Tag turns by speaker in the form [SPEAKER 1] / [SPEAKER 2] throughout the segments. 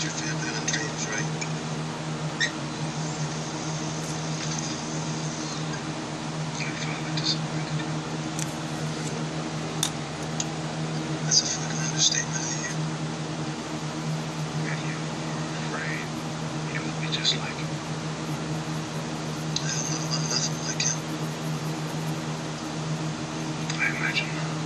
[SPEAKER 1] lead your family on dreams, right? My father disappointed. That's a fucking understatement
[SPEAKER 2] of you. And you
[SPEAKER 1] are afraid
[SPEAKER 2] he
[SPEAKER 1] will
[SPEAKER 2] be just like him. Hell no, I'm nothing like him. I imagine not.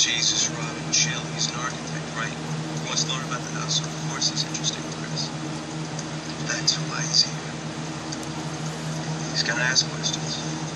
[SPEAKER 2] Jesus, Robin, chill. He's an architect, right? He wants to learn about the house, so of course he's interested in Chris. That's why he's here. He's gonna ask questions.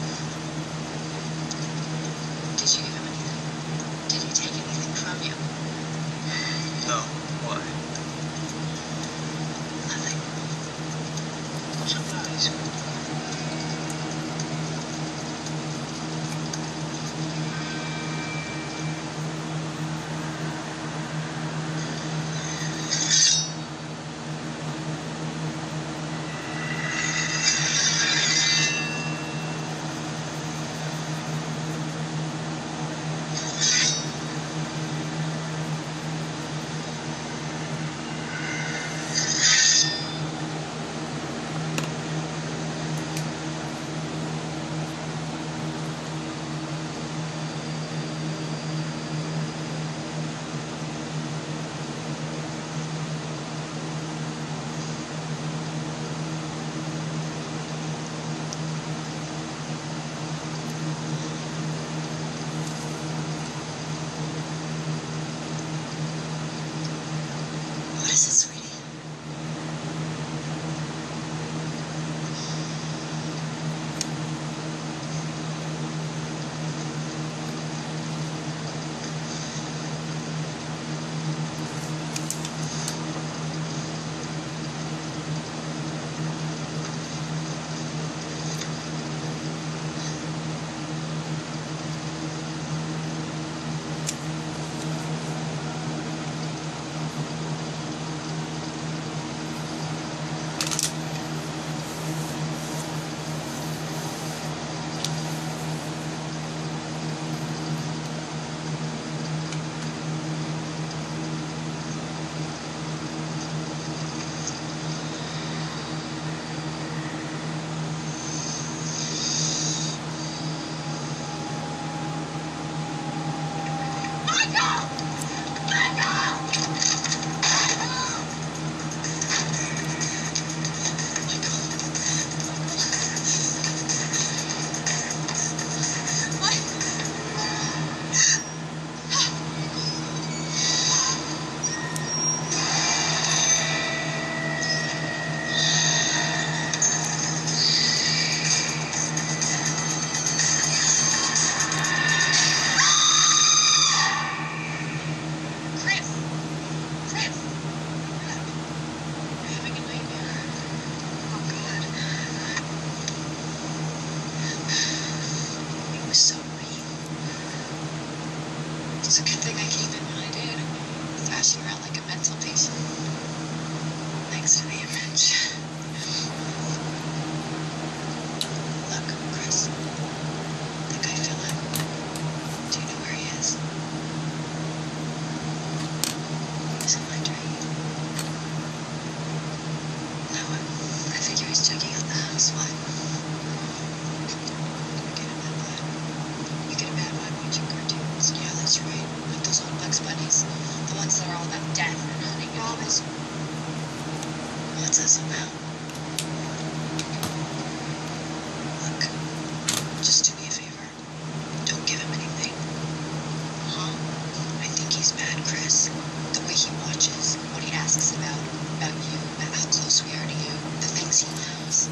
[SPEAKER 2] asks about, about you, about how close we are to you, the things he knows.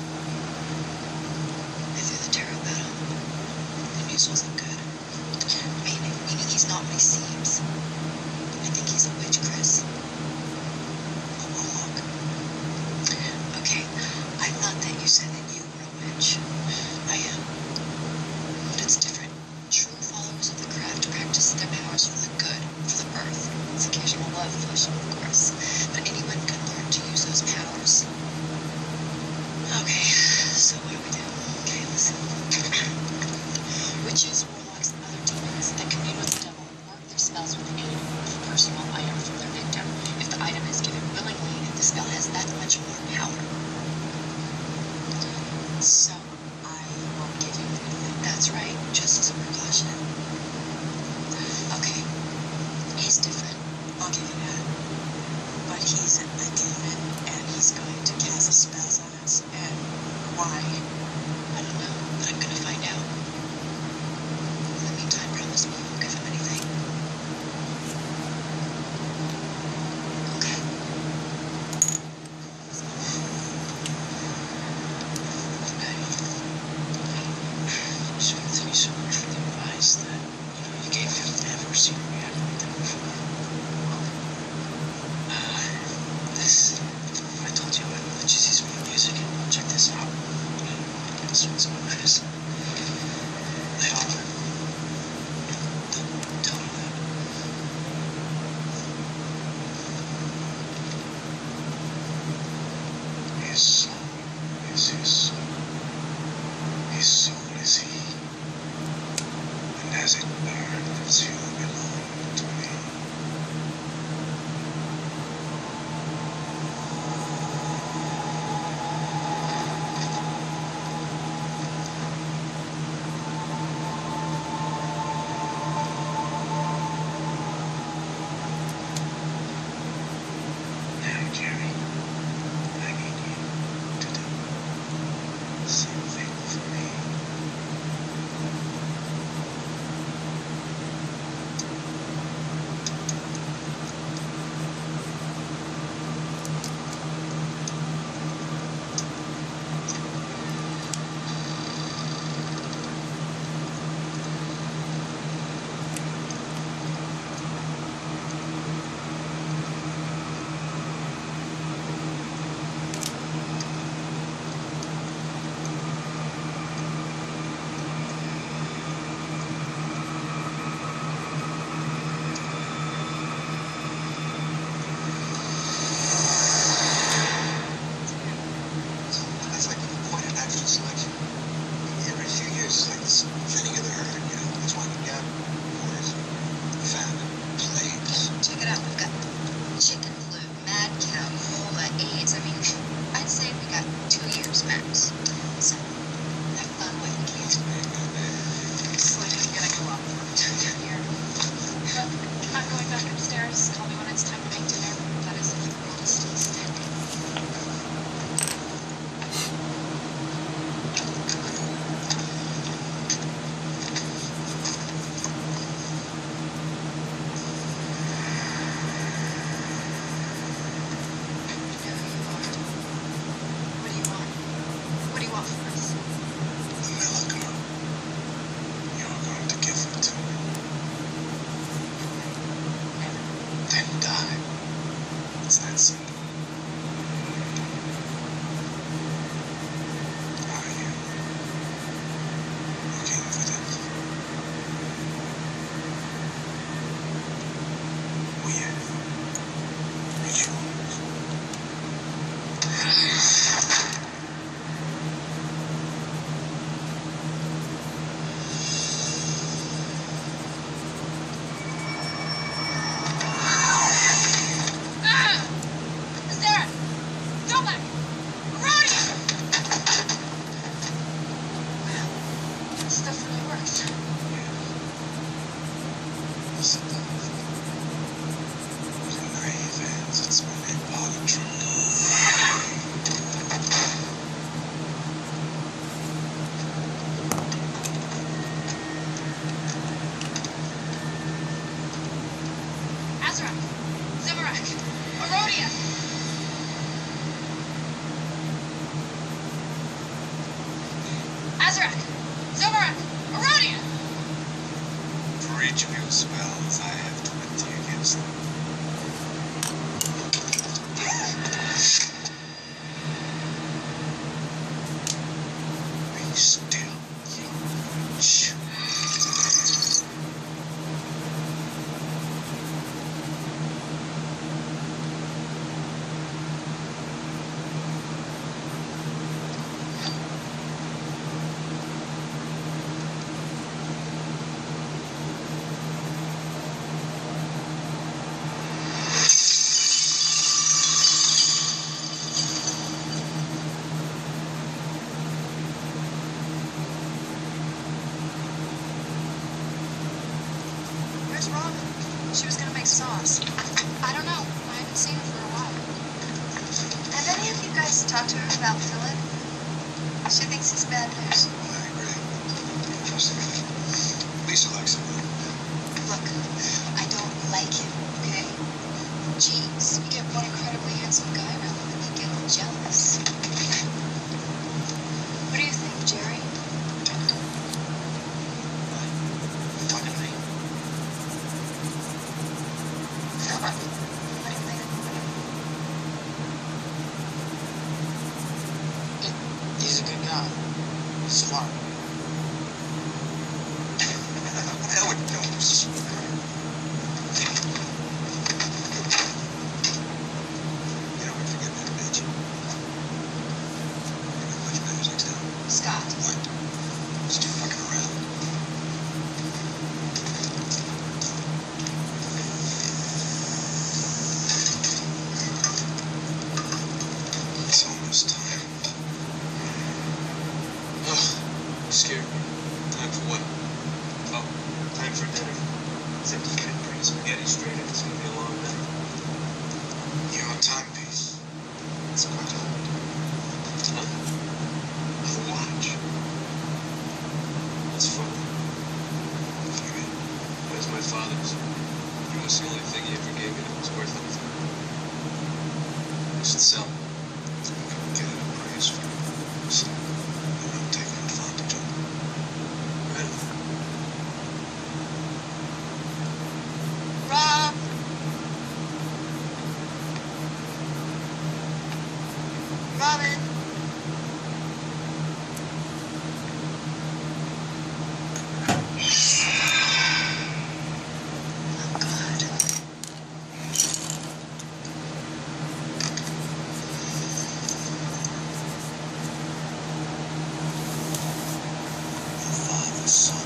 [SPEAKER 2] And through the tarot battle, the news wasn't good. Maybe, maybe he's not what he seems. I think he's a witch, Chris. A warlock. Okay, I thought that you said that you were a witch. I am. But it's different. True followers of the craft practice their powers for the good, for the earth, with occasional love potion, of course. body than that. But he's a demon, and he's going to cast spells on us. And why? I don't know, but I'm gonna find out.
[SPEAKER 3] In the meantime, promise me
[SPEAKER 2] you
[SPEAKER 4] won't give him anything. Okay. Good night. I'm sure that he's so
[SPEAKER 5] much for the advice
[SPEAKER 4] that, you know, you
[SPEAKER 2] gave him to
[SPEAKER 5] ever see as
[SPEAKER 4] it burns human
[SPEAKER 2] Sometimes
[SPEAKER 5] well. sauce. I, I, don't know. I haven't seen her for a while.
[SPEAKER 4] Have any of you guys talked to her about Philip? She thinks he's bad news.
[SPEAKER 2] I agree. Lisa likes him.
[SPEAKER 4] You
[SPEAKER 1] can't bring spaghetti straight in. It's gonna be a long night.
[SPEAKER 4] You're on timepiece. It's quite old. Watch.
[SPEAKER 1] That's funny. It was my father's. It was the only thing he ever gave me that was worth anything. You should sell it.
[SPEAKER 4] Get it appraised for so you're not taking advantage of it.
[SPEAKER 1] Right.
[SPEAKER 2] Rob! Robin! Oh, God.
[SPEAKER 4] Your